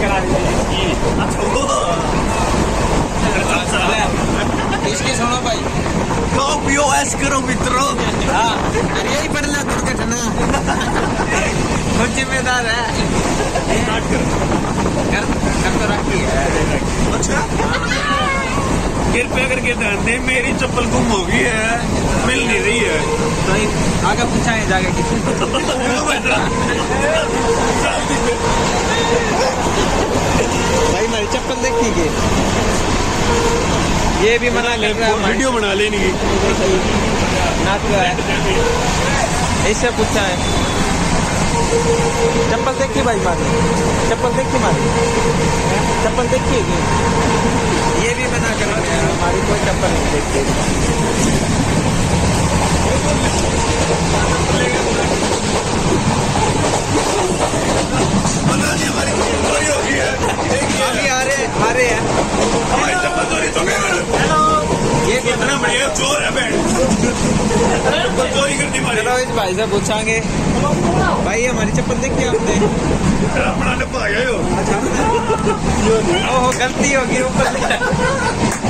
करा दीजिए इसकी सुनो भाई पीओएस करो मित्रों हाँ यही पढ़ दुर्घटना खुद जिम्मेदार है कर कर तो रखी है अच्छा कृपया करके ध्यान दें मेरी चप्पल गुम हो गई है मिल नहीं रही है तो आगे पूछाएँ जाके। किसी भाई मेरी के ये भी मना कर रहा है वीडियो बना लेने की नाच रहा है। इससे पूछा है। चप्पल देखी भाई मारे। चप्पल देखी मारे। चप्पल देखिए ये भी मना कर रहा है। हमारी कोई चप्पल नहीं देखती इतना बढ़िया चोर है बैंड चप्पल चोरी करनी मारी चलो इस भाई से पूछांगे भाई हमारी चप्पल देखी आपने अपना डब्बा आ गया यो ओहो गलती होगी ऊपर